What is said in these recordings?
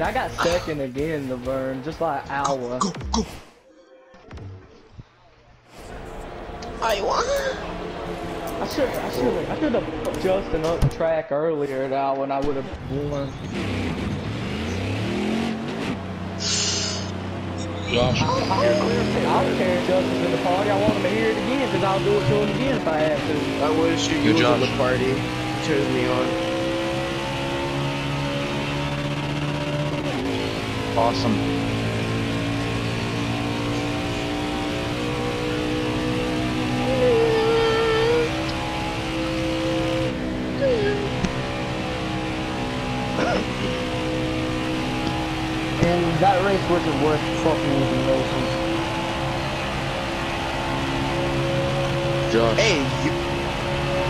Man, I got second again, the burn, just like Alwa. Go, go. I won. I should, I should, I should have put Justin up the track earlier now when I would have won. Josh, I don't care if Justin's in the party. I want him to hear it again because I'll do it to him again if I have to. I wish you Good was job. in the party. You turned me on. Awesome. And that race wasn't worth fucking even racing. Josh, Hey, you.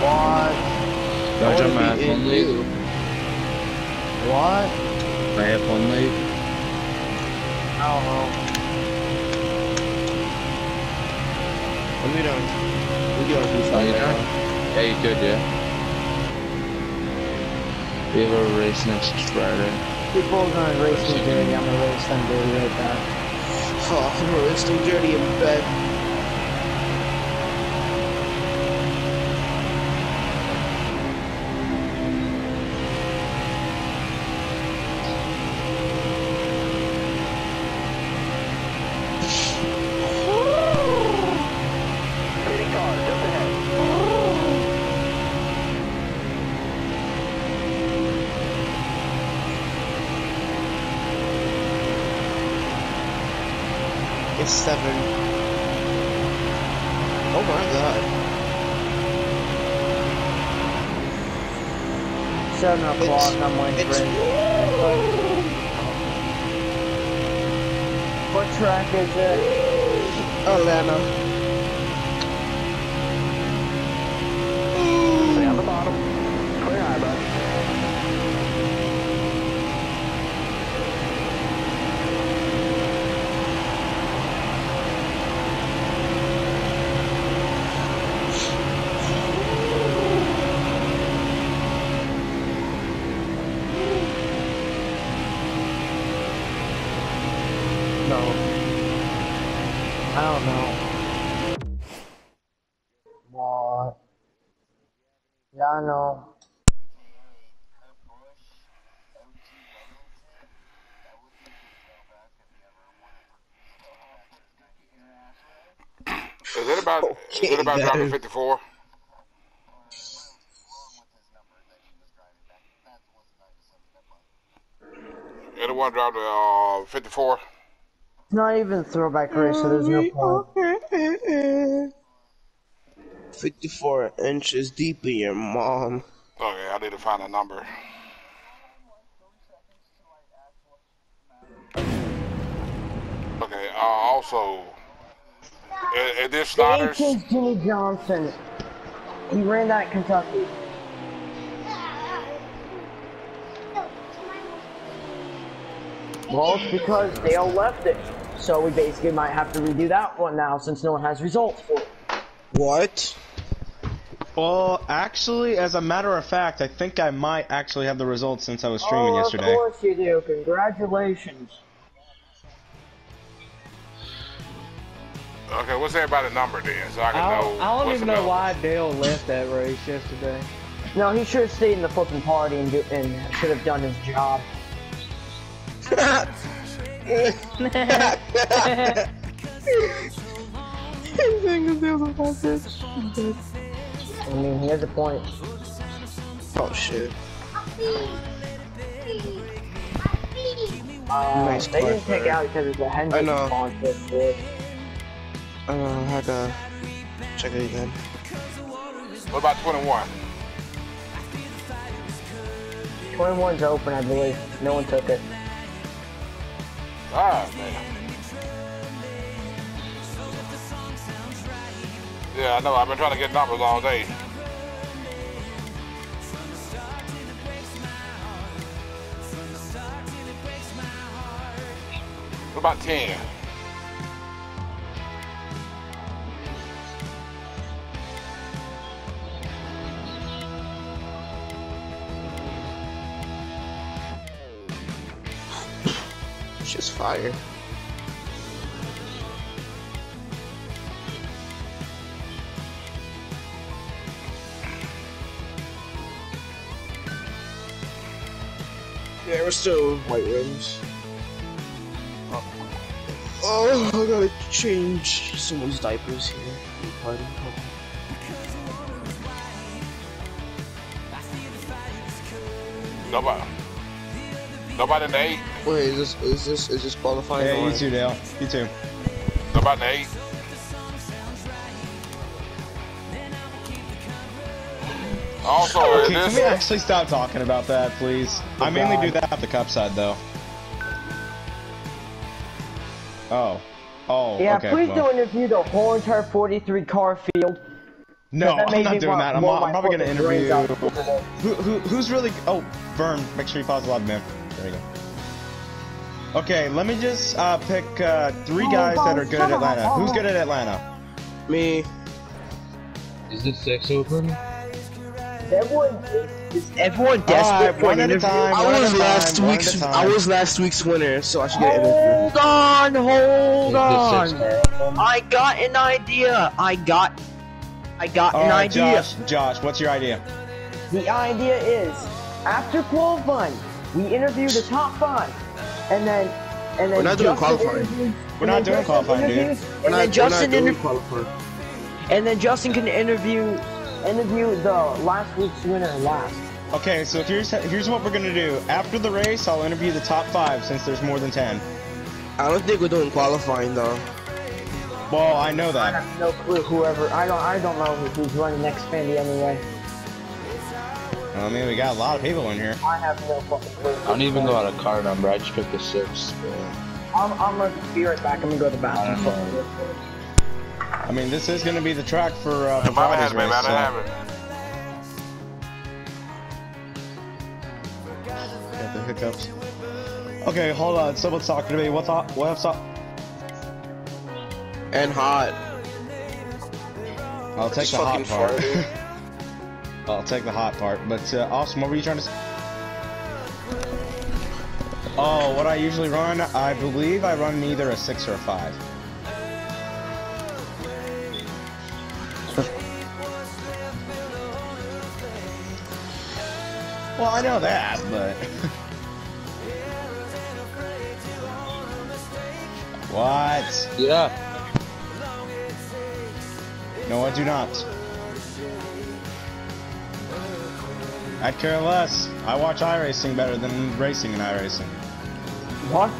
What? Josh, I I'm at be in one lead. What? I have one lead. I don't know. Let me down. We don't do Oh, something. you done? Yeah, you could, yeah. We have a race next Friday. People are gonna race me dirty. I'm gonna race them dirty right back. Oh, I'm really still dirty in bed. It's seven. Oh my god. Seven o'clock. I'm waiting for it. What track is it? Oh, Atlanta. About is Okay, it about dropping then. 54? Anyone dropped uh 54? It's not even throwback race, so there's no point. 54 inches deep in your mom. Okay, I need to find a number. Okay, uh, also, is, is this Snyder's? 18 Jimmie Johnson. He ran that in Kentucky. Well, it's because they all left it. So we basically might have to redo that one now since no one has results for it. What? Well, actually, as a matter of fact, I think I might actually have the results since I was streaming oh, yesterday. of course you do. Congratulations. Okay, what's everybody's number then, so I can I know. don't, I don't even know number. why Dale left that race yesterday. No, he should have stayed in the flipping party and, do, and should have done his job. I mean, he has a point. Oh shit. Uh, Nice they didn't car, take bro. out because it's a Hendrick I know. Sponsorship. I don't know how to check it again. What about 21? 21's open, I believe. No one took it. Ah, man. Yeah, I know. I've been trying to get numbers all day. What about 10? Shit's fire. Yeah, we're still white rims. Oh, I gotta change someone's diapers here. Pardon. Nobody. Nobody in the eight. Wait, is this is this is this qualifying? Yeah, you too, Dale. You too. Nobody in the eight. Also, Okay, is can we actually stop talking about that, please? I mainly do that at the cup side, though. Oh. Oh, Yeah, okay. please well. don't interview the whole entire 43 car field. No, That I'm not doing that. I'm, I'm probably gonna interview. out. Who, who, who's really? Oh, Vern, make sure you pause the live, man. There you go. Okay, let me just uh, pick uh, three Oh, guys that are good at shut up. Atlanta. Who's good at Atlanta? Me. Is the six open? Everyone, is everyone desperate Alright, for an interview? time. I was last time, week's. at a I time. was last week's winner, so I should get an interview. Hold on, hold on. I got an idea. I got, I got All an right, idea. Josh. Josh, what's your idea? The idea is, after qualifying, we interview the top five, and then, and then We're not doing Justin qualifying. interviews- We're and not then doing Justin qualifying, dude. interviews- We're And not, then we're Justin not doing qualifying. and then Justin can interview, interview the last week's winner last. Okay, so here's here's what we're gonna do. After the race, I'll interview the top five since there's more than ten. I don't think we're doing qualifying though. Well, I know I that. have no clue. Whoever I don't I don't know who's running next Fandy anyway. I mean, we got a lot of people in here. I have no fucking clue. I don't even know how to car number. I just picked the six. I'm I'm gonna be right back. I'm gonna go to the I don't bathroom. know. I mean, this is gonna be the track for uh, for Mama Friday's has me, race. man. I so- have it. Got the hiccups. Okay, hold on. Someone's talking to me. What's up? What's up? And hot. I'll take Just the hot fucking part. I'll take the hot part. But uh, Austin, what were you trying to say? Oh, what I usually run, I believe I run either a six or a five. well, I know that, but. what? Yeah. No, I do not. I'd care less. I watch iRacing better than racing in iRacing. What?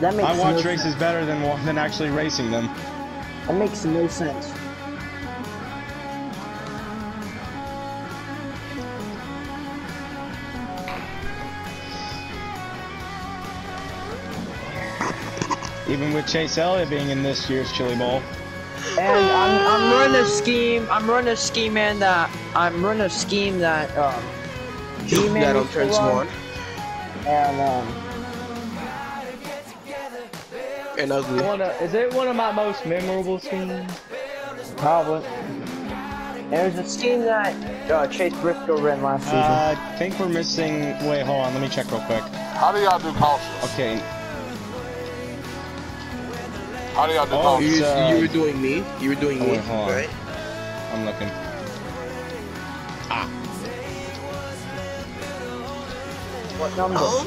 That makes I watch no races better than than actually racing them. That makes no sense. Even with Chase Elliott being in this year's Chili Bowl. And I'm, I'm running a scheme. I'm running a scheme, man. That I'm running a scheme that um, G-Man that on used to turn run, and um, and ugly. One of, is it one of my most memorable schemes? probably. And there's a scheme that uh, Chase Briscoe ran last season. Uh, I think we're missing. Wait, hold on. Let me check real quick. How do y'all do cautions? Okay. How do y'all do Oh. You, uh, you were doing me. You were doing oh, me, wait, hold on. right? I'm looking. what number? Oh.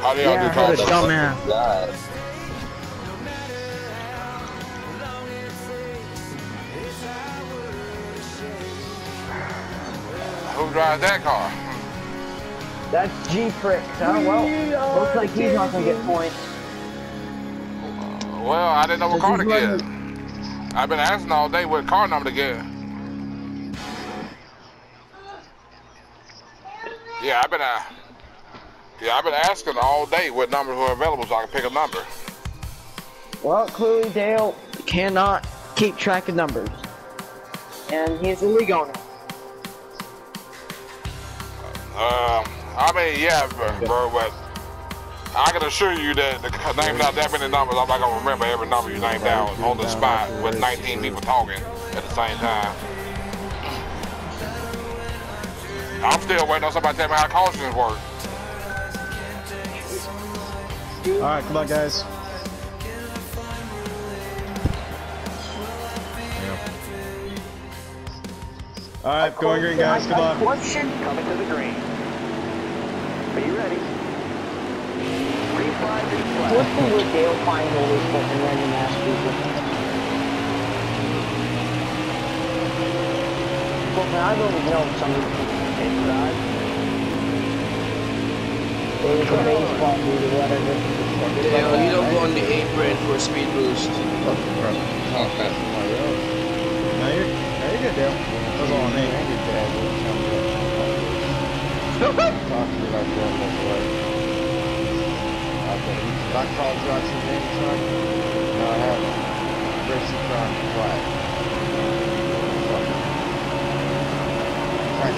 How do y'all Yeah, I do heard cautions? a dumbass. Who drives that car? That's G Frick. Huh? Well, looks like he's not gonna get points. Well, I didn't know what Does car to get. I've been asking all day what car number to get. Yeah, I've been uh, yeah, I've been asking all day what numbers were available so I can pick a number. Well, clearly Dale cannot keep track of numbers, and he's a league owner. Um, I mean, yeah, bro, bro, but I can assure you that the naming out that many numbers, I'm not gonna remember every number you named down on the spot with 19 people talking at the same time. I'm still waiting on somebody to tell me how cautions work. Alright, come on, guys. Alright, going green, guys. Good luck. Question. Coming to the green. Are you ready? Green flag, green flag. What's the with Dale find always fucking random ass people? Well, man, I don't even know some of these people. Inside. They was a baseball dude or whatever. Dale, you don't go on the apron for a speed boost. Oh, fast. Oh, no, you're, no, you're good, Dale. That was all on me. Talk to me like that, that's right. Okay. Did I call Johnson James son? No, I haven't. Gracie Crown, quiet.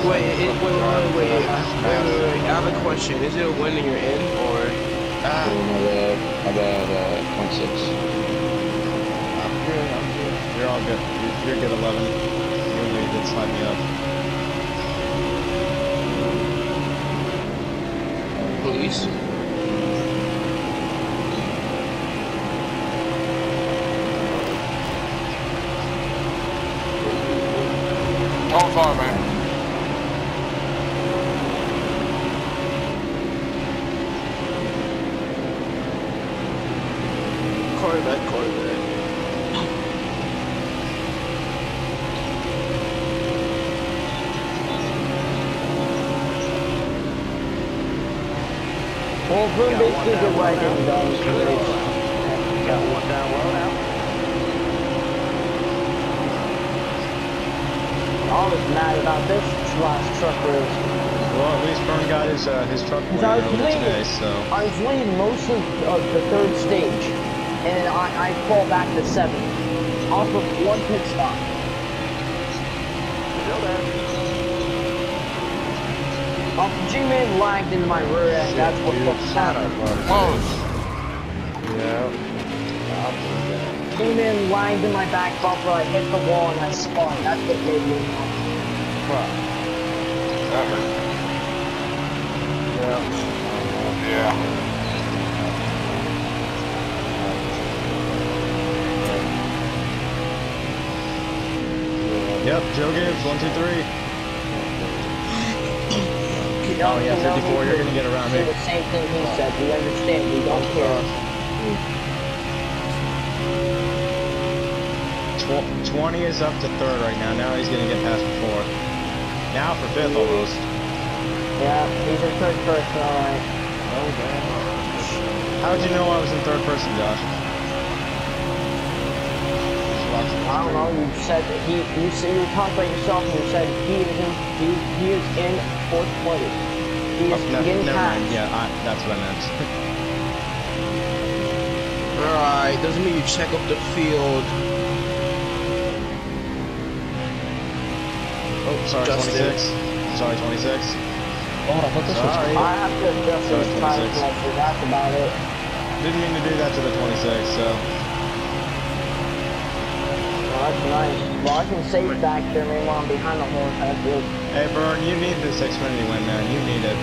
Wait, it, wait, wait, wait, wait, wait, wait, wait, I have a question. Is it a win and you're in, or? Oh, my bad. My bad, uh. I'm good, I'm good. You're all good. You're, you're good, 11. You and me did slide me up. Police? Oh, Well, Vern basically did what I didn't done. Got one down now. I was mad about this last truck race. Well, at least Vern got his uh, his truck leading, today, so. I was leading most of uh, the third stage, and then I, I fall back to seventh, off of one pit stop. Still there. G-Man lagged into my rear end, that's what fucked happened. Close. Yeah. Came in, do that. G-Man lagged in my back bumper, I hit the wall and I spun, that's what made me. Fuck. That hurt. Yeah. Yeah. Yep, Joe Gibbs, one, two, three. You Oh, yeah, you know, 54, you're gonna get around me. the same thing he said, we understand, we don't care. Uh, tw- 20 is up to third right now. Now he's gonna get past the fourth. Now for fifth almost. Yeah, he's in third person, alright. Oh, damn. How'd you know I was in third person, Josh? I don't know, you said that he, you said, you were talking about yourself and you said he is in, he, he is in fourth place. He Oh, is ne- never mind. Yeah, I, that's what I meant. Alright, doesn't mean you check up the field. oh, sorry, Justin. 26. Sorry, 26. Oh, I thought this was Sorry. I have to adjust So his it's time 26. connector, that's about it. Didn't mean to do that to the 26, so. Well, that's nice. Well, I can save back there meanwhile I'm behind the horse, I feel. Hey, Vern, you need this Xfinity win, man. You need it.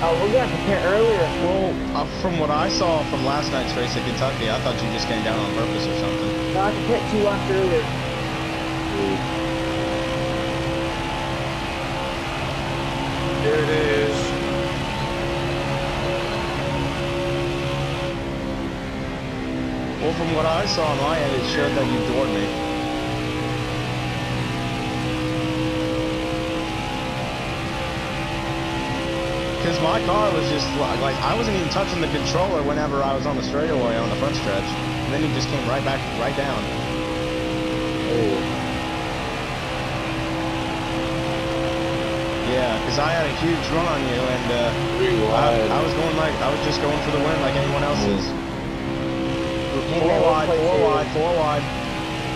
Oh, we're gonna prepare earlier. Well, uh, from what I saw from last night's race at Kentucky, I thought you just came down on purpose or something. No, I pit two laps earlier. From what I saw on my end, it showed that you doored me. Because my car was just li- like, I wasn't even touching the controller whenever I was on the straightaway on the front stretch. And then he just came right back, right down. Yeah, because I had a huge run on you, and uh, I. I was going like, I was just going for the win like anyone else is. Four man, wide, four is wide, four wide.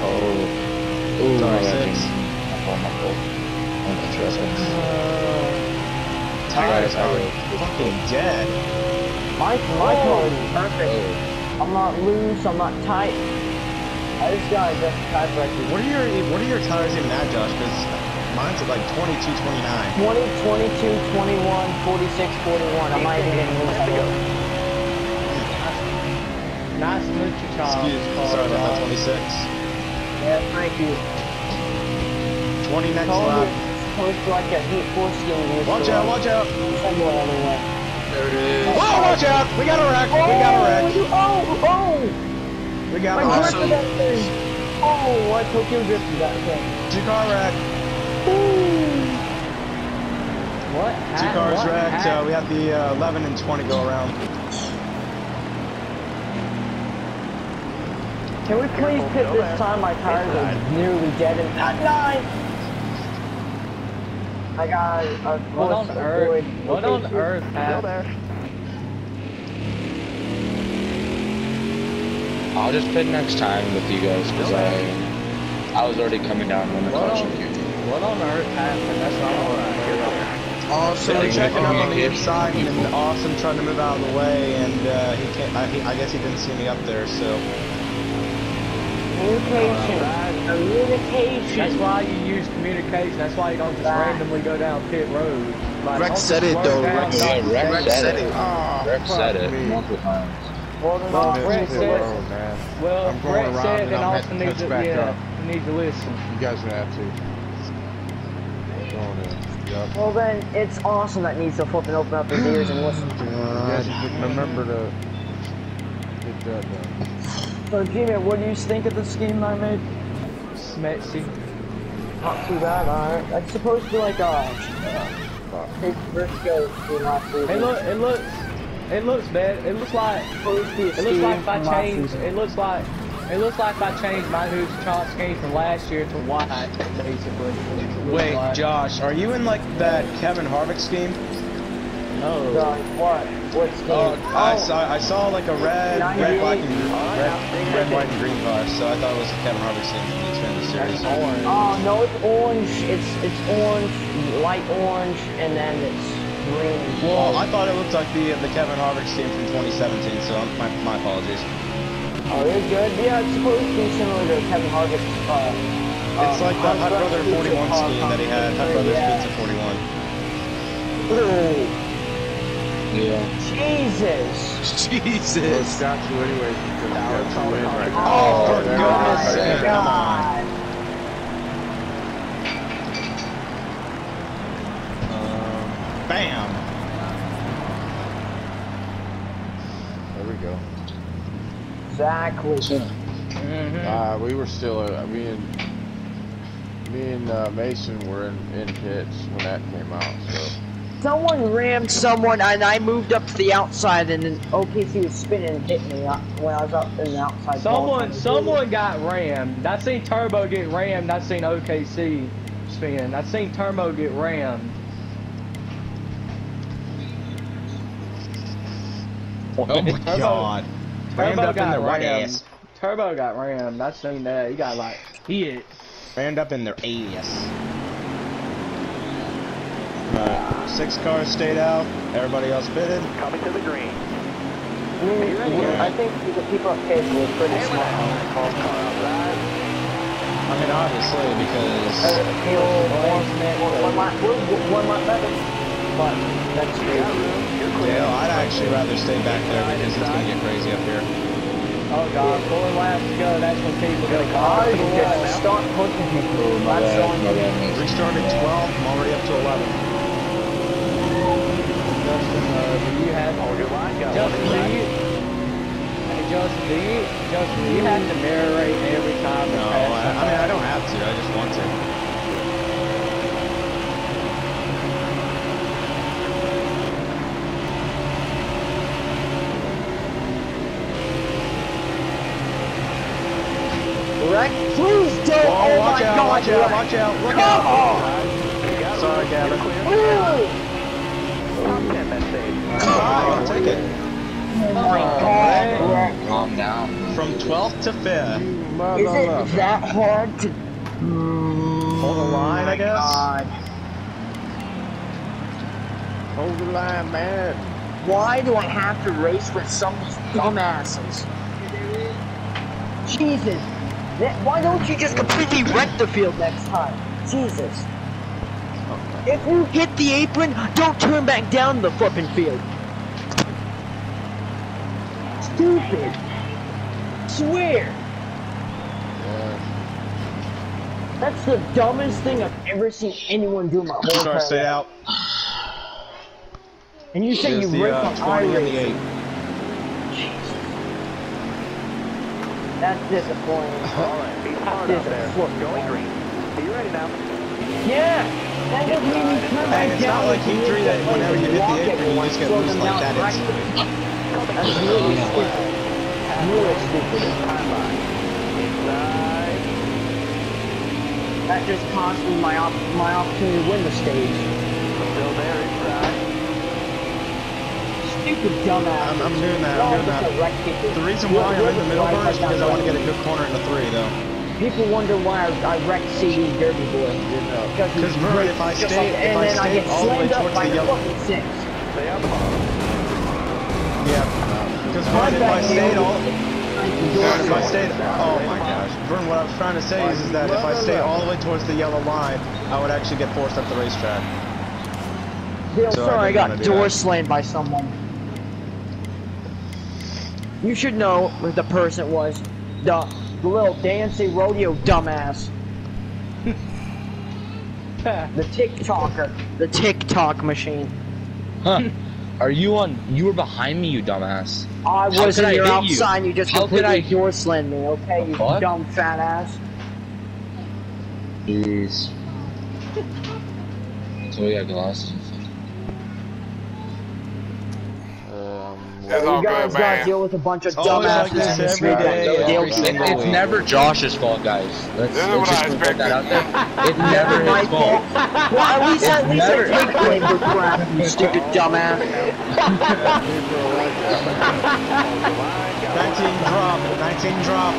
Oh. Ooh, Sorry, six. James. My fault. I'm not sure. Tires I got are uh, fucking dead. My, my is perfect. I'm not loose, I'm not tight. I just gotta adjust the tire pressure. What are your what are your tires even at, Josh? Because Mine's at like 22, 29. 20, 22, 21, 46, 41. I'm not even getting this. Nice to meet you, Charles. Excuse me, sorry about that, 26. Yeah, thank you. 20 next Told lap. it's supposed to like a heat force game. here, Watch out, watch out. Somewhere anyway. There it is. Oh, watch out! We got a wreck! We got a wreck! Oh, oh! We got My a wreck. grip of that thing. Oh, what Tokyo drift is that thing? Two car wreck. What? Two cars what wrecked. Uh, we have the uh, 11 and 20 go around. Can we please pit this time? My tires are nearly dead and at nine. I got a What on earth? What on earth Still. I'll just pit next time with you guys because I I was already coming down when the What caution on, came. what on earth happened? That's what I want hear about. Awesome Yeah, checking up on the communication inside and people. then Awesome trying to move out of the way and uh, he can't, I, he, I guess he didn't see me up there so. Communication. Communication. That's why you use communication. That's why you don't just Right. randomly go down pit road. Like, Rex said it, though. down, Rex- don't- Yeah, Rex, Rex said, said it. it. Oh, Rex said it me. multiple times. Well, then Well, I'll Brett listen. said- man. Well, I'm going Brett around said and that I'm Austin needs to, back yeah, up. need to listen. You guys gonna have to. Yep. Well, then it's awesome that needs to flipping open up his ears and listen. You guys remember to get that done. So, Jimmy, what do you think of the scheme I made? Smetsy. Not too bad, alright. It's supposed to be like a big Briscoe scheme last season. It look, it looks, it looks bad. It looks like, supposed to be a it looks like if I scheme from last change, it looks like, it looks like if I changed my who's chart scheme from last year to white, basically. Wait, like. Josh, are you in like that Kevin Harvick scheme? No. So, what? What scheme? Oh, I saw I saw like a red, red, 98. black, and green, red, red, white, and green car. So I thought it was a Kevin Harvick scheme from the Xfinity Series. Orange. Oh no, it's orange. It's it's orange, light orange, and then it's green. Well. I thought it looked like the the Kevin Harvick scheme from 2017. So my my apologies. Oh, you're good. Yeah, it's supposed to be similar to Kevin Harvick's. Uh, It's um, like the Hunt Brother 41 car scheme that he had. Hunt Brothers Yeah. Pizza 41. Ooh, Yeah. Jesus. Well, it's Jesus. got you anyway. because you got two in right now. Oh, for there goodness sake. God. Um, Bam. there we go. Exactly. Mm-hmm. Uh, we were still, uh, me and me and uh, Mason were in, in pits when that came out. So Someone rammed someone, and I moved up to the outside, and then OKC was spinning and hit me up when I was up in the outside. Someone, someone got rammed. I seen Turbo get rammed. I seen OKC spin. I seen Turbo get rammed. Oh my God. Rammed Turbo up in got their right rammed. ass. Turbo got rammed. I seen that. He got like hit. Rammed up in their ass. Uh, six cars stayed out. Everybody else pitted. Coming to the green. I, mean, I think the people at Cage were pretty smart on that call. I mean, obviously, Uh, because the old one, one, lap, one, one lap better, but that's crazy. Dale, I'd actually rather stay back there because it's gonna get crazy up here. Oh god, four laps to go. That's when people go. I just start pushing people. My That's bad, on my you. bad, Mason. We 12. I'm already up to 11. Justin, uh, do you have? Oh, good line, got Justin, one do you? Hey, Justin, do you? Justin, do you have to narrate every time? No, I, I mean. I don't have to. I just want to. Rex, please don't. Oh, Oh, watch my out, God, watch out, Rex. watch out. Look Come out. on. Sorry, Gavin. Ooh. I'll take it. Oh my God, Rex. Calm down. From 12th to 5th. Is it that hard to? Hold the line, I guess. God. hold the line, man. Why do I have to race with some of these dumbasses? Jesus. Why don't you just completely wreck the field next time? Jesus. If you hit the apron, don't turn back down the flipping field. Stupid. Swear. That's the dumbest thing I've ever seen anyone do in my whole entire stay out. And you say There's you the, rip uh, on 20 and the iRacing. 8. That's disappointing. Alright, be smart out there. Going green. Are you ready now? Yeah. That doesn't mean you turn back And it's not like and E3 that whenever you hit the apron, you just get loose like down that right instantly. That's really stupid. Really stupid. Timeline. Inside. That just cost me my op my opportunity to win the stage. Still there inside. Stupid dumbass. I'm, I'm doing that. I'm doing that. a wreck people. The reason why I'm we're in the middle bar is because I want to get a good corner in the 3, though. People wonder why I, I wrecked CD Derby Boy. Because Because Vern, if I just stay, like- if and I then I stay get all the way slammed up towards by the yellow, Because Vern, if I stayed all, Vern, if I stayed, oh my gosh, Vern, what I was trying to say is, is that if I stay all the way towards the yellow line, I would actually get forced up the racetrack. Dale, So sorry, I, didn't got wanna door that. slammed by someone. You should know who the person it was. The, the little dancing rodeo dumbass. the TikToker. The TikTok machine. Huh. Are you on? You were behind me, you dumbass. I was could in I your hit you? outside, you just How completely I- door slammed me, okay, you dumb fat ass. Jeez. So we got glasses. It's all you guys good, gotta man. deal with a bunch of always like dumbasses this in this every world. day, deal every with single it. it's never Josh's fault, guys. Let's, This is let's what just I put that out there. It's Never never his fault. fault. Well, at least, at least I take blame for crap, you stupid dumbass. 19 drop, 19 drop.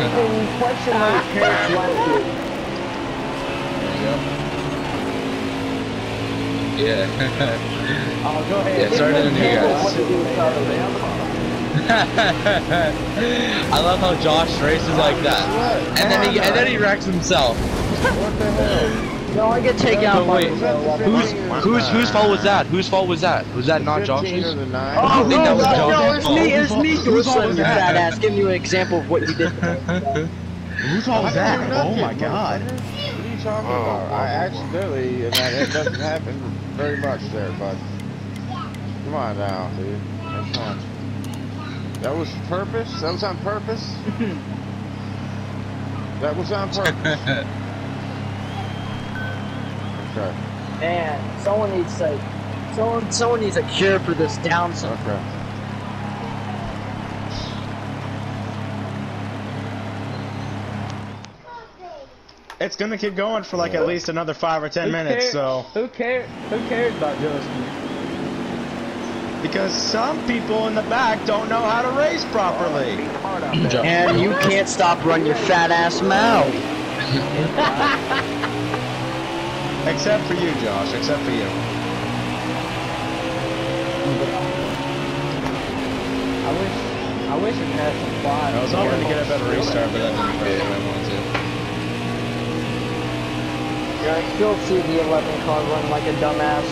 And question my parents left you. Yeah. Oh, go ahead. Yeah, sorry to in here, What guys. to do with others. I love how Josh races like that, and then he and then he wrecks himself. What the hell? No, I get taken out But by wait, whose whose whose fault was that? Whose fault was that? Was that not 15 Josh's? or the 9? Oh, think no, that was no, no, Josh's it's me, it's fault. me, Whose Dorsey, fault was fat that? ass. Giving you an example of what you did. Whose fault was that? Oh my god. What are you talking Oh, about? wow, I wow, accidentally, and that it doesn't happen very much there, but come on now, dude. That's not. That was purpose. That was on purpose. that was on purpose. Okay. Man, someone needs to, someone, someone needs a cure for this Down syndrome. Okay. It's gonna keep going for like at least another five or ten Who minutes, cares- so. Who cares? Who cares about Justin? Because some people in the back don't know how to race properly. Be smart out there. And you can't stop running your fat ass mouth. Except for you, Josh. Except for you. I wish, I wish it had some fly. I was hoping to get a better restart, but that didn't go the I wanted to. Yeah, I still see the 11 car run like a dumbass.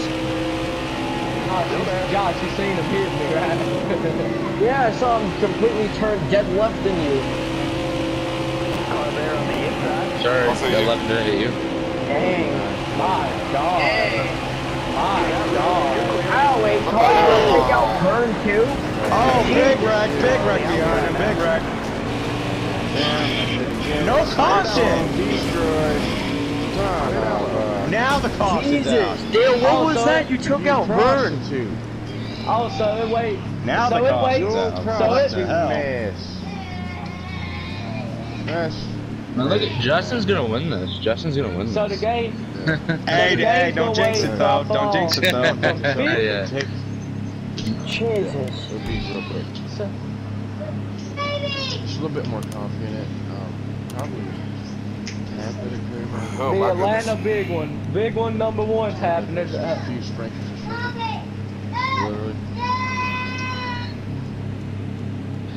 Josh, you, Josh, you seen him hit me, right? Yeah, I saw him completely turn dead left in you. Car there on the inside. Sorry, I'll the you. left minute at you. Dang. My God. My God. Ow, wait, car gonna take out Vern too? Oh, big wreck, big wreck behind him, big wreck. No caution! Destroyed. Come on now, uh, Now the caution's Jesus, out. Dale, what Oh, was so that? You took out Vern. prostitute. Oh, so it wait. Now so the it caution's out. So it. the hell? Mess. Man, look at Justin's gonna win this. Justin's gonna win this. So the game. Hey, the hey, don't jinx it though. Don't jinx it though. yeah. Jesus. it'll be real quick. So- Just a little bit more confident. Um, probably half of the crew. Oh, the Atlanta goodness. big one. Big one number one's happening. Just Uh, a few sprinkles. Literally.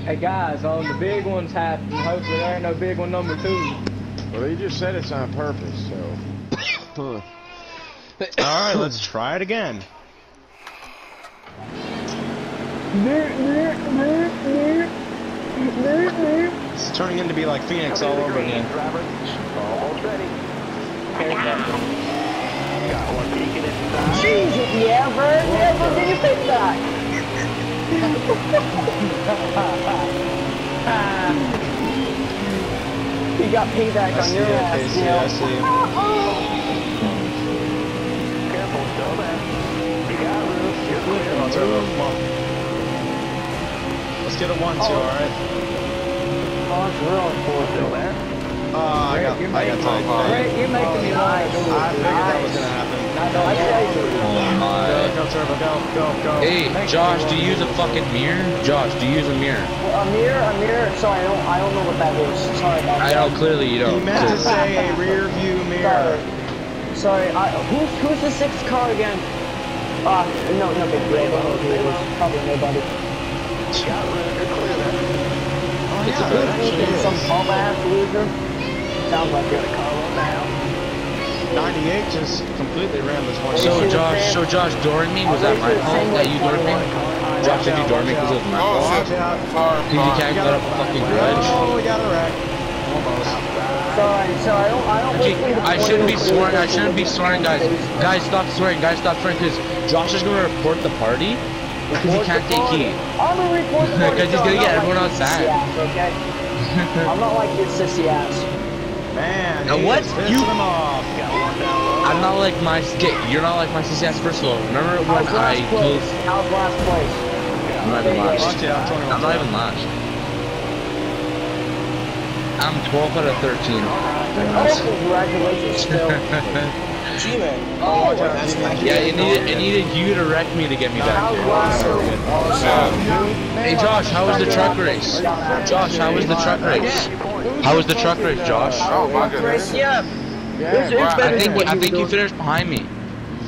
Hey guys, on the big one's happening. Hopefully there ain't no big one number two. Well, they just said it's on purpose, so. Alright, let's try it again. It's turning into be like Phoenix all over again. Almost ready. Got one peeking inside. Jesus, yeah, yeah, Vern, did you think that? you got payback I on your it, ass, know. I see it. Careful, slow. You got room. You're clear. Come on, Turbo, come on. Let's get a one, two, alright? Oh, it's real important. There? Oh, I got, I got tight. Rick, you're making me nice. I figured that was gonna happen. I tell you. Oh my. Go, go, Turbo, go, go, go. Hey, Josh, do you use a fucking mirror? Josh, do you use a mirror? A mirror, a mirror? sorry, I don't, I don't know what that is. Sorry about I that. know clearly you don't. You meant to say a rear view mirror. Sorry, I, who's, who's the sixth car again? Ah, no, no big deal. I don't know who it is. Probably nobody. Got room. You're clear there. Oh, It's a good it actually some is. all ass loser. Sounds like Got it. a car on now. 98 just completely ran this one. So Josh, so Josh dooring me, was that my fault that you doored me? Josh, did you door me because it was my Oh, fault? shit. out. Sorry, Because you sorry. can't up a fucking grudge? Oh, we got a wreck. Almost. Sorry, so I don't, I don't Okay, I shouldn't be swearing, I shouldn't be swearing, guys. Guys, stop swearing, guys, stop swearing, because Josh is gonna report the party because he can't take heat. I'm gonna report the Because he's gonna get everyone not else like sad. your sissy ass, okay? I'm not like your sissy ass. Man, Now he what? is pissing You- him off. Got one down low. I'm not like my skit. You're not like my CCS. First of all, remember when How's I last told? place? How's last place? I'm not even last. Watch out, 21 I'm not even last. I'm 12 out of 13. Oh, congratulations, still. G-Man. Oh, oh that's not Yeah, it needed, it needed you to wreck me to get me back How's here. last Hey Josh, how was the truck race? Josh, how was the truck race? How was the truck race, Josh? Oh, my goodness. Yeah. It's, it's Wow. I think I think you finished behind me.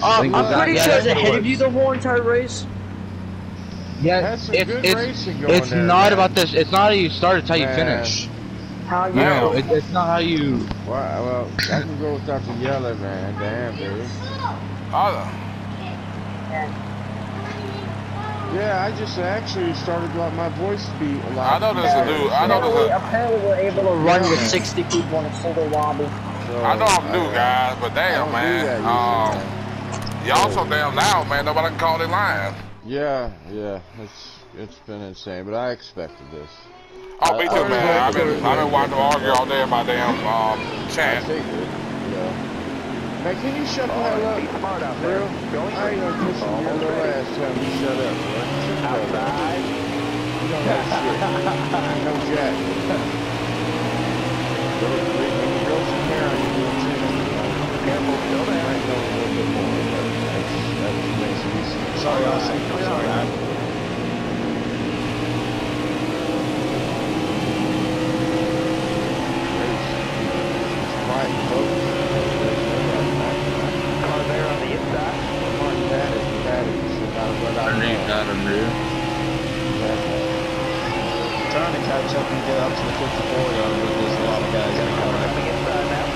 Uh, think I'm pretty sure I was that's what it ahead of you the whole entire race. Yeah, it's it's it's there, not man. about this. It's not how you start. It's how you Man. finish. How you You know, know? it, it's not how you. Well, well, I can go without the yelling, man. Damn, dude. Oh, Yeah, I just actually started to let my voice be a lot. I know there's a new. I know Apparently, there's a. apparently we're able to run with 60 people in a single lobby. So, I know I'm new, uh, guys, but damn, man. Um, y'all so damn loud, man. Nobody can call their line. Yeah, yeah, it's it's been insane, but I expected this. Oh, me I- too, I man. I've been, hoping- I've been watching them argue all day in my damn um, I chat. Man, can you shut the hell up? Be smart out there. Real? Going I ain't gonna piss on your little ass time you shut up, bro. Shut the hell. Outside. You don't have shit. no jack. Go, when you grow some hair on your little chin, Careful, still there. might know a little bit more. but That's, that was. Sorry, Austin. Sorry, man. Quiet, folks. Car there on the inside. Martin Pattis, Pattis, about what I Unreal, know. not unreal. Trying to catch up and get up to the 54 yard, but there's a lot of guys that are On the inside now.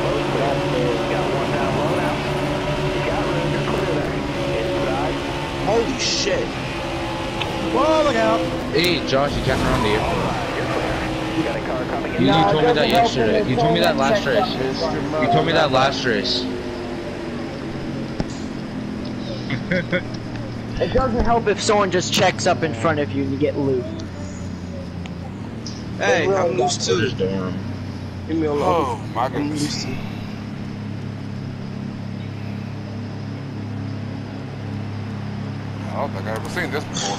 Close clear. Uh, got one down low now. You got room. You're clear there. Inside. Holy shit. Whoa, look out! Hey Josh, you can't run, do you? You're. You got a car coming in. You, you No, it told me that yesterday. You told me that last race. You told me that last race. It doesn't help if someone just checks up in front of you and you get loose. Hey, I'm loose too. Just dorm. Leave me alone. Oh my I'm goodness. loose too. I don't think I've ever seen this before.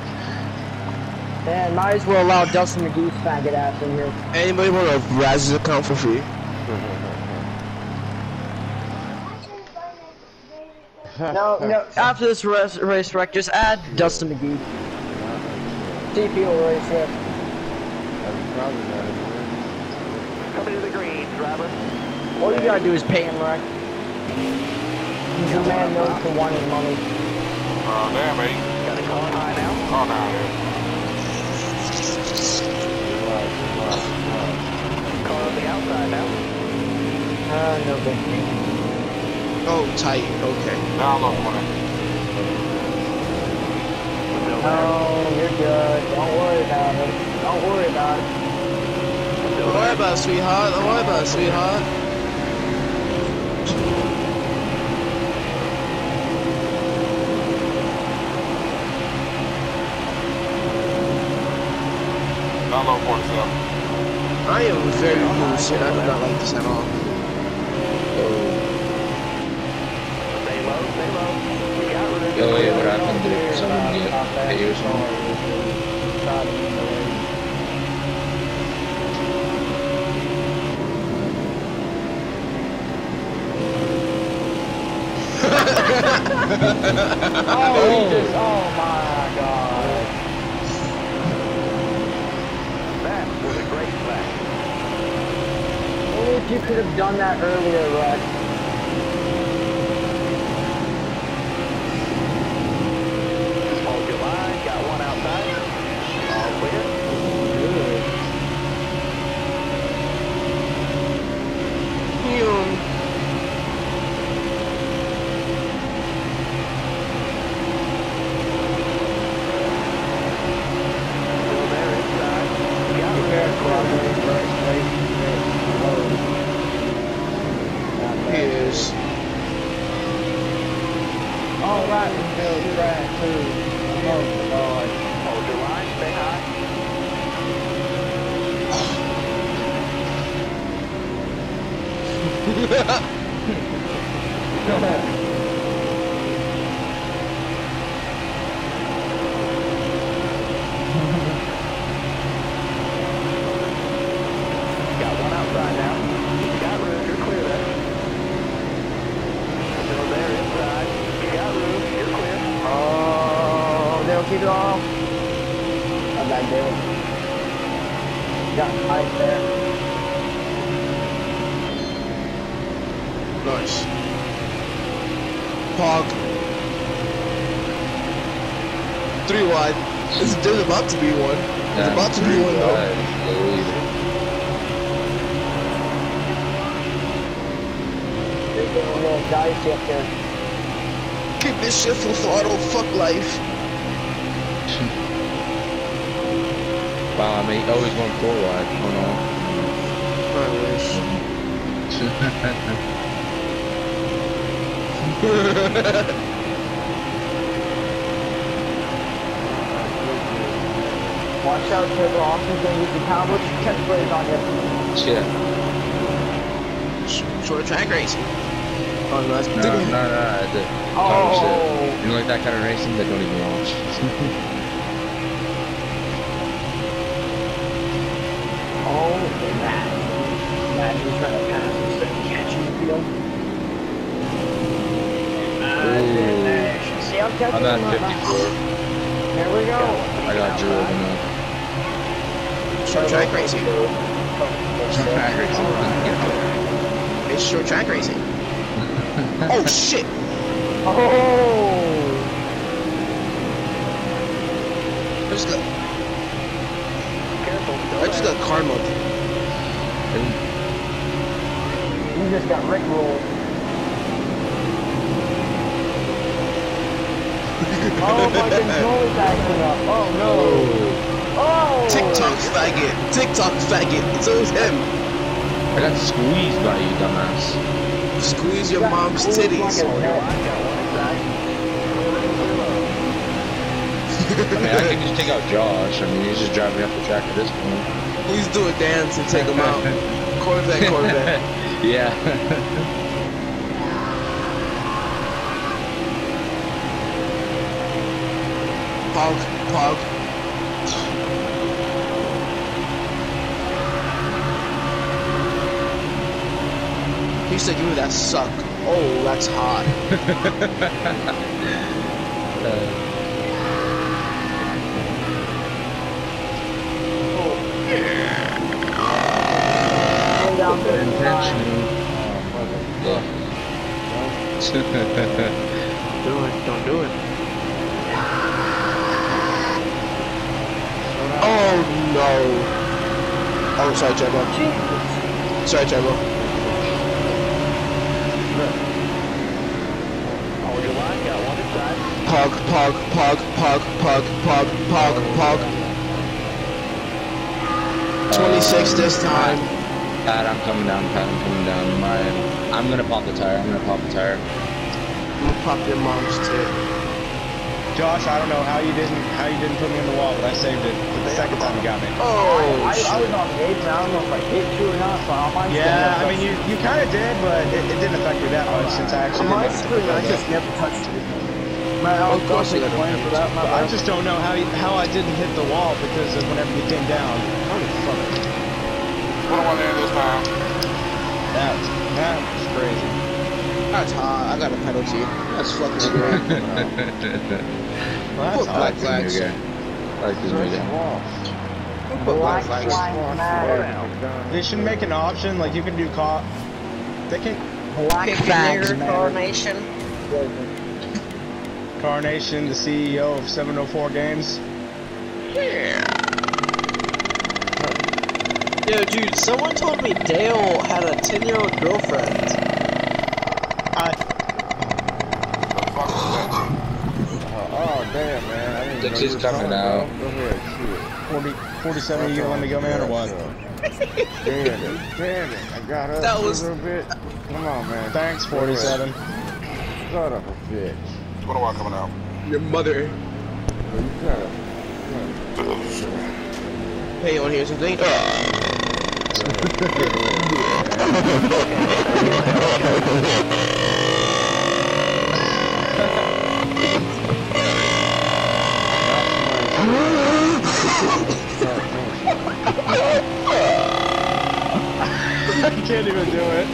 Man, might as well allow Dustin McGee's faggot ass in here. Anybody want a Raz's account for free? No, no, after this race, race wreck, just add Dustin McGee. See if he'll race it. Probably not anywhere. Coming to the green, driver. All you gotta do is pay him wreck. The man knows to want his money. Oh damn, mate. Got a car high now. Oh, down here. On the outside now. Uh, no. Oh, tight. Okay. Down low corner. No, you're good. Don't worry about it. Don't worry about it. Don't worry about it, sweetheart. Don't worry about it, sweetheart. Down low so. I am very loose and I do not like this at all. Stay low, stay low. You got room. Yo, wait, what happened? Did someone get hit or something? Oh, he just, oh my god. That was a great flag. Only if you could have done that earlier, Rex. Hold your line. Got one outside. All clear. Phew. Still there inside. You got room. Yes. All right, we build track too. Oh God. Hold your line. Stay high. Got one outside now. You got room. You're clear there. Still there inside. You got room. You're clear. Oh, they'll keep it off. I got Dale. Got Mike there. Nice. Pog. Three wide. This, there's about to be one. There's about to be one though. They're getting a little dicey up there. Keep this shit full throttle. Fuck life. Wow, I mean, always going wide. Oh no. I wish. Watch out, Turbo. Austin's gonna use the combo catchphrase on you. Shit. Short track racing. Oh no, that's No, no, no, no. The, Oh. shit. You know, like that kind of racing that don't even launch. Oh, Matt. Matt, he's trying to pass instead of catching the field. See, I'm catching I'm at 54. Here we go. I got Drew open up. Short track racing. Short Track racing. It's short track racing. oh shit! Oh! I just got, Careful. Still I just there. got karma. You just got Rick oh, fucking Chloe's acting up. Oh, no. Oh. oh! TikTok faggot. TikTok faggot. It's always him. I got squeezed by you, dumbass. Squeeze your mom's titties. Hold your line. Got one inside. I mean, I can just take out Josh. I mean, he's just driving me off the track at this point. Please do a dance and take him out. Corvette, Corvette. yeah. Pog, pog. He said, "You that suck." Oh, that's hot. Slow down to the line. Yeah. Do it. Don't do it. Oh. Oh, sorry, Turbo. Sorry, Turbo. Hold your line, got one inside. Pog, pog, pog, pog, pog, pog, pog, pog. 26 this time. Pat, I'm coming down. Pat, I'm coming down. My, I'm gonna pop the tire. I'm gonna pop the tire. I'm gonna pop your mom's tip. Josh, I don't know how you didn't how you didn't put me in the wall, but I saved it for the second time you got me. Oh, I, I shit. was on the edge, and I don't know if I hit you or not, so I might Yeah, I mean you you kind of did, but it, it didn't affect me that much since I actually. On my didn't screen, I just never touched it. Man, I was Of course going you to gotta complain for that, my I just don't know how you, how I didn't hit the wall because of whenever you came down. Holy fuck! What do I land this time? That was that was crazy. That's hot. I got a penalty. That's fucking great. Well, Put that's black odd. flags. Like this nigga. Put black Black flags. They should make an option like you can do cop. They can Black Pick a Lives nigger Matter. coronation. Carnation, the CEO of 704 Games. Yeah. Yo, dude, someone told me Dale had a 10 year old girlfriend. I The fuck is that? Oh, damn, man. I didn't Dix know you is coming coming, out. bro. Go ahead, 40, 47. You gonna let me go, man, or what? Damn it. Damn it. I got up That a was- little bit. Come on, man. Thanks, 47. Shut up a bitch. What do I coming out? Your mother. Well, you gotta. Hey, you wanna hear something? I can't even do it.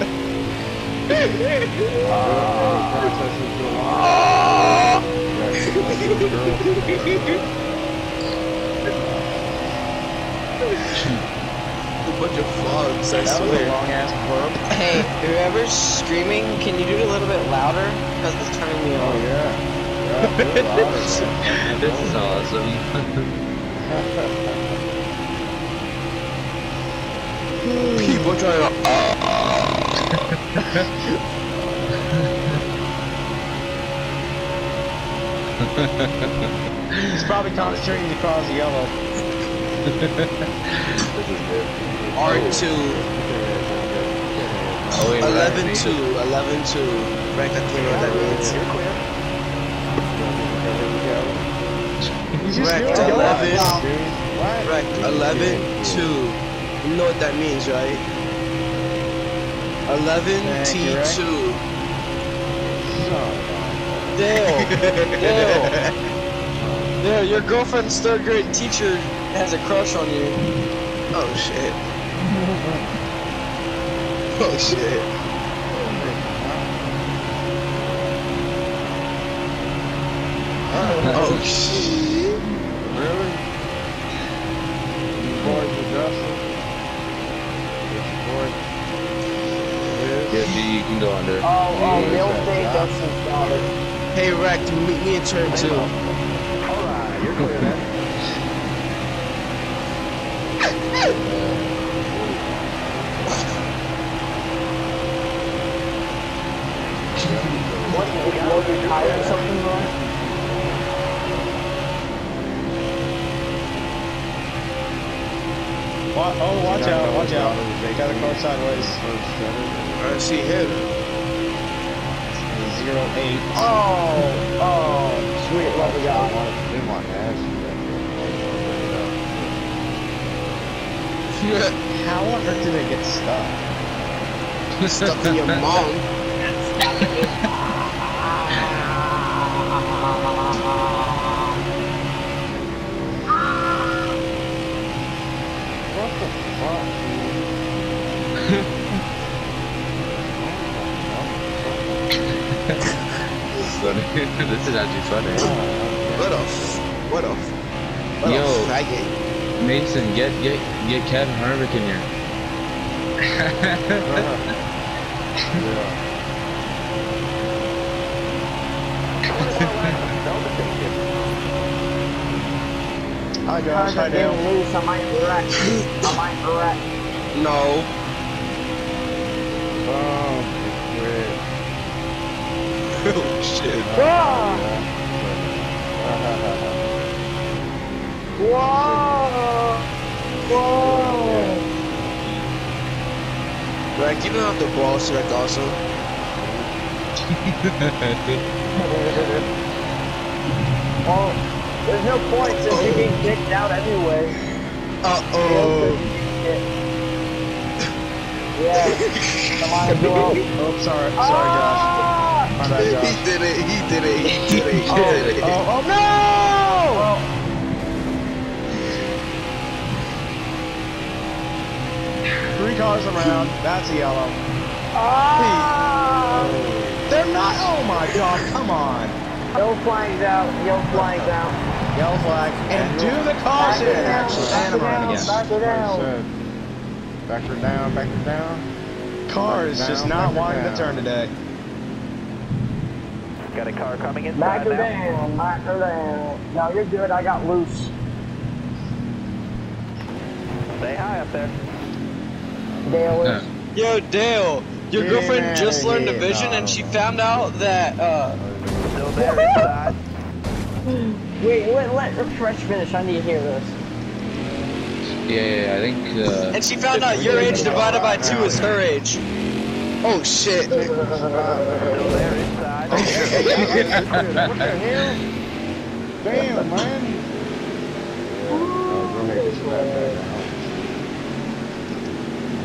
a bunch of frogs, I That was a swear. long ass burp. Hey, whoever's screaming, can you do it a little bit louder? Because it's turning me Oh, on. yeah. Yeah, do a lot of shit. This is awesome. People trying to. He's probably concentrating to cause yellow. R2. Oh, wait, 11 right. 2. 11 2. Right, I think what that means. Wrecked 11. What? Right, 11 2. You know what that means, right? 11 T2. Dale, Dale, Dale, your girlfriend's third grade teacher has a crush on you. Oh shit. Oh shit. Oh, oh shit. They'll that's say right. Dustin's daughter. Hey, Rack, meet me in turn two. Alright, you're clear then. What, you blow your tire or something, bro? Oh, watch out, watch out. They got a car sideways. I see him. Zero eight. Oh, oh, sweet, love of God. They want to ask you. How on earth did they get stuck? Stuck in your mom. What the fuck, Funny. this is actually funny. What a f- what a f- what Yo. a faggot. Mason, get get get Kevin Harvick in here. Uh-huh. Yeah. How many more laps? Delta Station. I Hi, Josh. Cars Hi, are getting Dale. loose. I might wreck. I might wreck. No. Oh, oh quit. Oh shit. Whoa! Whoa! Whoa! Like you don't have to ball check also. Well, there's no point since you're getting kicked out anyway. Uh oh. Yeah. Come on, go. Oh, sorry. Sorry, Josh. My bad, He Josh. did it. He did it. He did it. He did it. Oh, oh no! Three cars around. That's a yellow. Ah! They're not. Oh my god! Come on. Yellow flags out. Yellow flags out. Yellow flag and do the caution. Back it down, back and it I'm around down, again. Back it Like down. Back her down, back her down. Car is just not back wanting to turn today. Got a car coming inside Back her now. down. Back her down. No, you're good. I got loose. Stay high up there. Dale is. Yo, Dale. Your Get girlfriend just learned here. division No, and she found out that uh Still there inside. Wait, let, let refresh finish. I need to hear this. Yeah, yeah, yeah, I think. Uh, and she found out your age divided by two is her age. Oh shit. Still there inside. What the hell? Damn, man. Yeah, I'll go ahead and slap that down.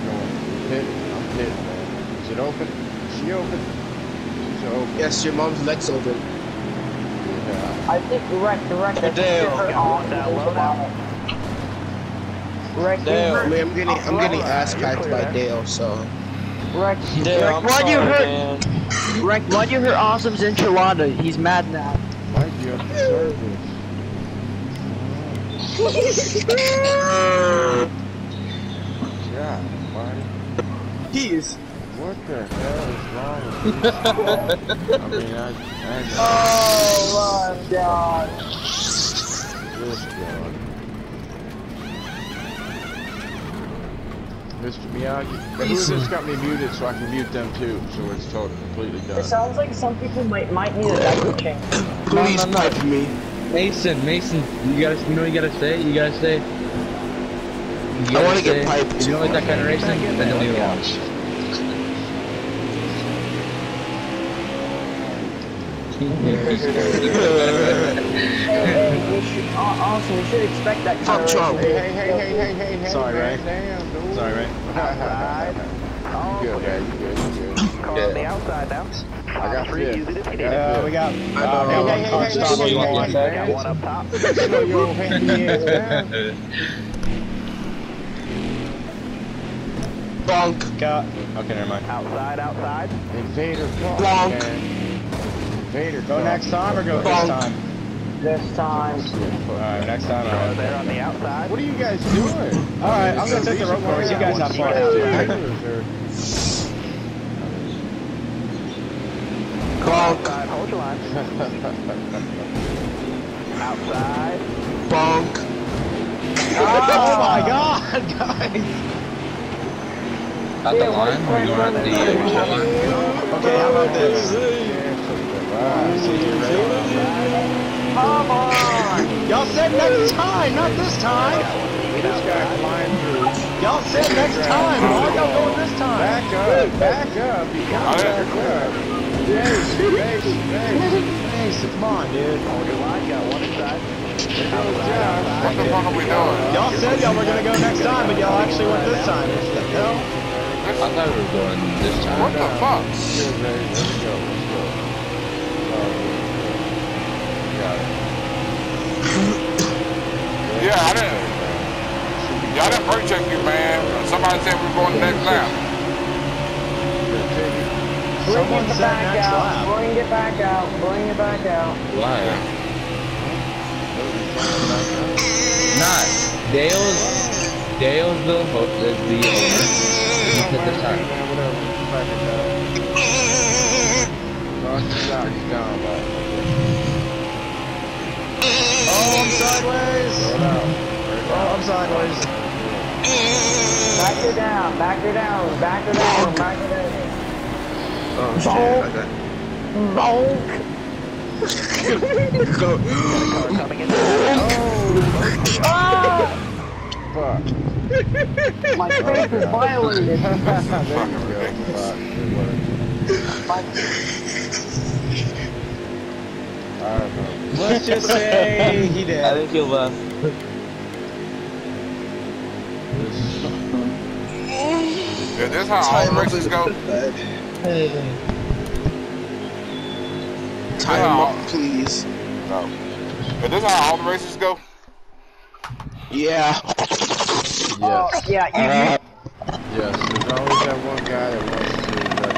Going pit, I'm pit, man. Is it open? Is she open? She's open. Yes, your mom's legs open. Yeah. I think Rex, Rex, I think Dale. you hurt Got one Austin down in low the now. bottom. Dale. hurt- I mean, I'm getting I'm getting ass packed by. Dale, so. Rex, Dale, Rex, I'm why'd you hurt? man. Rex, why'd you hurt Awesome's enchilada? He's mad now. Might be up to service. God, Marty. He's What the hell is wrong with you? I mean, I, I Oh my god. this God. Mr. Miyagi, but who just got me muted so I can mute them too, so it's totally completely done. It sounds like some people might might need a diaper change. please pipe me. Mason, Mason, you gotta, you know, you gotta say, you gotta say. You I wanna gotta get say, piped. If you don't like that kind of racing, then don't even watch. Hey, hey, we should, aw- we should expect that Fuck of Trump. Hey, hey, hey, hey, hey, hey, hey, Sorry, man, Ray. damn, dude. Sorry, Ray. You good, man, you good, you good. Car on the outside now. I got Three, this. use it if I you got need it. Uh, we got. I Uh, know. we got Hey, hey, car hey, stop hey, hey, on hey, one. hey, Got one up top. Slow your handy ass down. Bonk. Got. Okay, never mind. Outside, outside. Invader Bonk. Bonk. man. Invader Go next time or go Bonk. this time? This time. Alright, next time. Car Alright. there on the outside. What are you guys doing? Alright, I'm gonna take the rope course. You guys have fun out there. Bonk. Outside, hold your line. Outside. Bonk. Oh my god, guys! At the line, or you want at the uh, line? Okay, how about this? Come on! Y'all said next time, not this time! This guy flying through. Y'all said next time! Why are y'all going this time? Back up, back up. You got Oh, back up. Base, base, base. Mason, come on, dude. Oh, Hold your line. Got one inside. What the fuck are we doing? Y'all said y'all were gonna go next time, but y'all actually went this time. What the hell? I thought we were going this time. What the fuck? Good, Ray. Let's go, let's go. Got it. Yeah, I didn't. Yeah, I didn't brake check you, man. Somebody said we were going next lap. Good ticket. Bring it back out. lap. Bring it back out. Bring it back out. Why? Not. Dale's, Dale's the, ho- the, the owner. He put this time. Man, whatever. Back it up. Knock the socks down, like. Oh, I'm sideways! Out. I'm sideways. Back her down, back her down, back her down, back her down. Oh shit, I got... Bonk. Go. Ah! Fuck. My face is violated. My- I don't know. Let's just say he did. I think he'll left. Yeah, this how all Time the up races is go. bad. Is Time how- up, please. No. Is this is how all the races go? Yeah. Yes. Oh, yeah, you, Yes. There's always that one guy that wants to. That,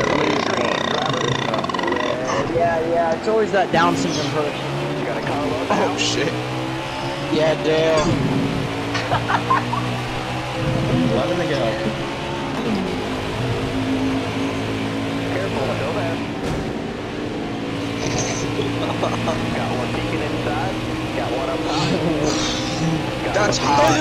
at least one. Yeah, yeah, it's always that Down syndrome person. Oh shit. Yeah, Dale. 11 to go. Careful, still there. Got one peeking inside. Got one up top. Got That's one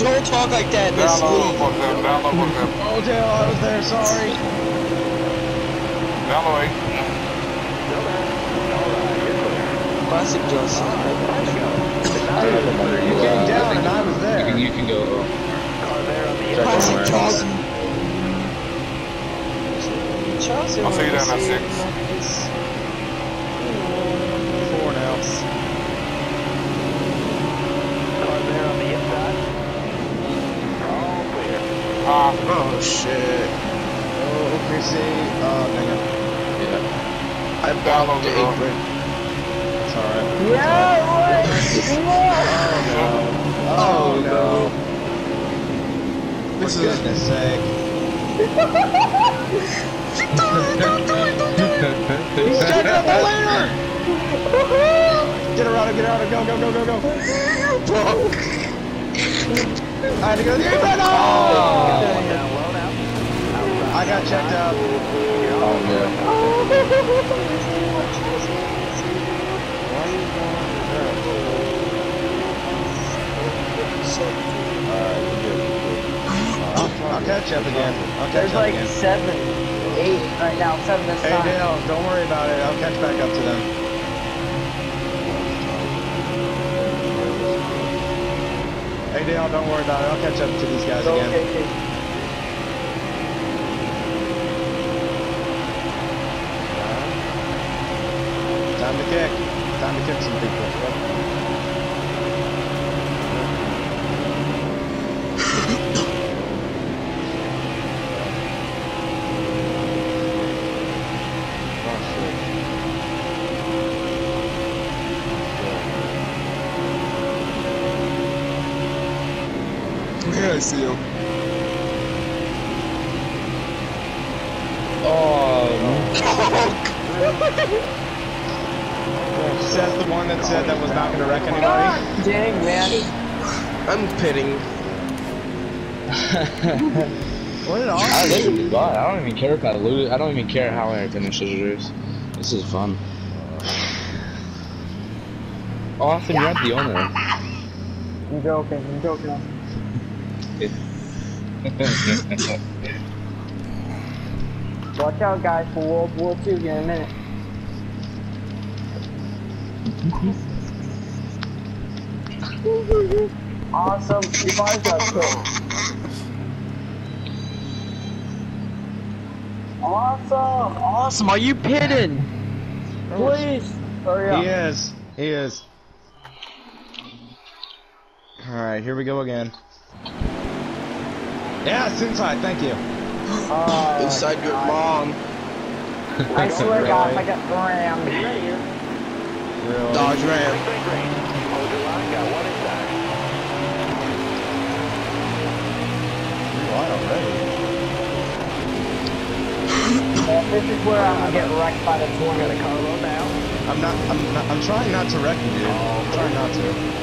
Don't talk like that, that's Valor for them, Valor for them. Oh, Dale, I was there, sorry. Valor. Classic Johnson. you came down and I was there. You can, you can go. Oh. Classic Johnson. Johnson. I'll see you down at 6. Ah, Oh shit. Oh, Chrissy. Oh, dang. Yeah. I bombed the apron. It's alright. Yeah, what? Oh, no. This For is goodness sake. He's taking up the leader! Get out of, get out of, go, go, go, go, go. I had to go to the apron. Oh! Now. I got checked out. Oh, yeah. I'll, I'll catch up again. I'll catch There's up like again. seven, eight right now, seven this Hey time. Dale, don't worry about it. I'll catch back up to them. Don't worry about it. I'll catch up to these guys So, again. Yeah, I see him. Says the one that said that was not going to wreck anybody. God dang, man. I'm pitting. What did I Austin think. I don't even care if I lose. I don't even care how I finish this race. This is fun. Austin, you're not the owner. I'm joking, I'm joking. Watch out, guys, for World War II in a minute. awesome. You guys got killed. Awesome. Awesome. Are you pitting? Please. Hurry up. He is. He is. Alright, here we go again. Yeah, it's inside. Thank you. Oh, Inside your mom. I swear, guys, I got rammed. Really? Dodge Ram. Big range. Hold your line. Got one inside. What already? Uh, this is where I'm gonna get wrecked by the Got a 20. carload now. I'm not. I'm. Not, I'm trying not to wreck you, dude. I'm trying not to.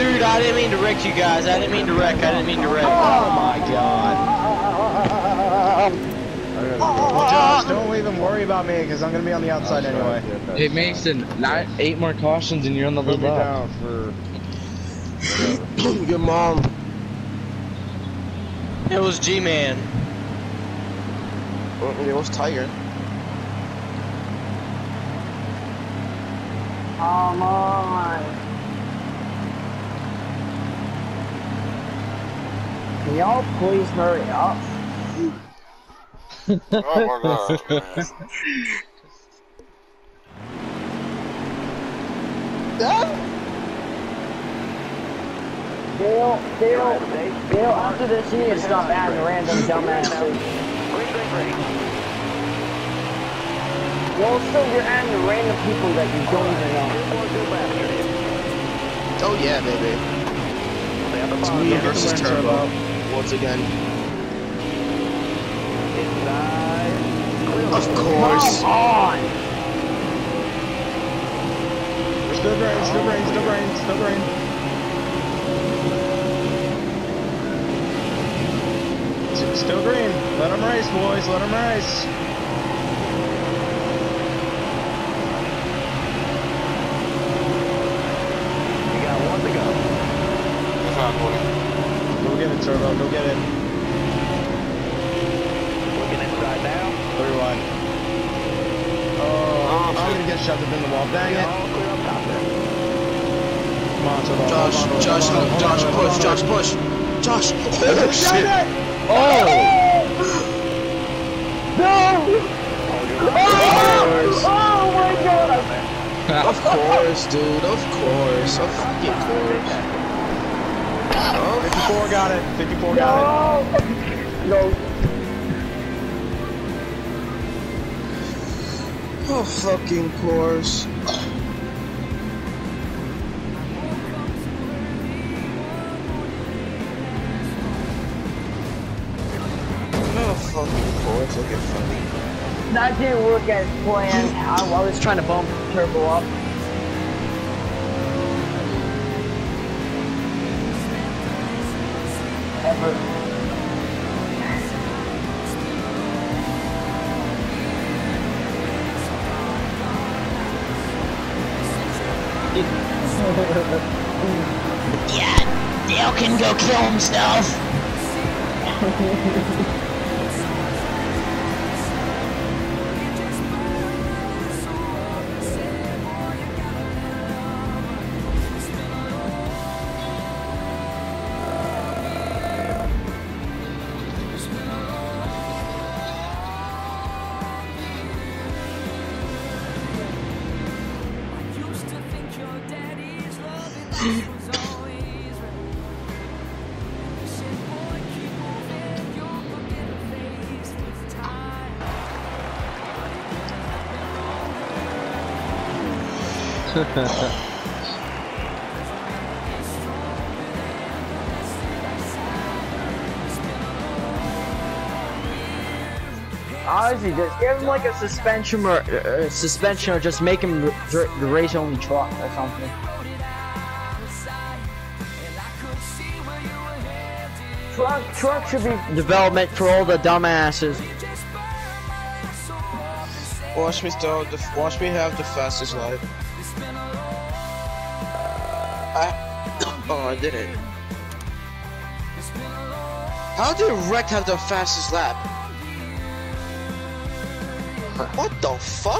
Dude, I didn't mean to wreck you guys. I didn't mean to wreck. I didn't mean to wreck. Oh my god. Well, Josh, don't even worry about me because I'm gonna be on the outside anyway. Hey Mason, nine, eight more cautions and you're on the Put lead me down for. Your mom. It was G-Man. It was Tiger. Come on. Can y'all please hurry up? Oh my god. Dale, Dale, Dale, after this, you need to stop adding random dumbass things. Well, still, you're adding random people that you don't even know. Oh yeah, baby. It's me versus win, Turbo. Once again. Of course. Come on! Still green, still green, still green, still green. S- Still green. Let them race, boys. Let them race. That's not good. Go get it, Turbo. Go oh, get it. Three wide. Oh, I'm gonna get shoved up in the wall. Dang it. Come on, Turbo. Josh, hold on, Josh, hold on, Josh, hold on, push, hold on. Josh, push. Josh. Oh, Oh shit. Oh, oh my god! Of course, dude. Of course. Of fucking course. Oh, 54 got it. 54 got it. No! oh fucking course. Oh fucking course. Look at funny. That didn't work as planned. I, I was trying to bump Turbo up. Yeah, Dale can go kill himself. Honestly, just give him like a suspension or uh, suspension, or just make him the race only truck or something. Truck, truck should be development for all the dumbasses. Watch me still. Watch me have the fastest lap. I. Did it. How did Wreck have the fastest lap? What the fuck?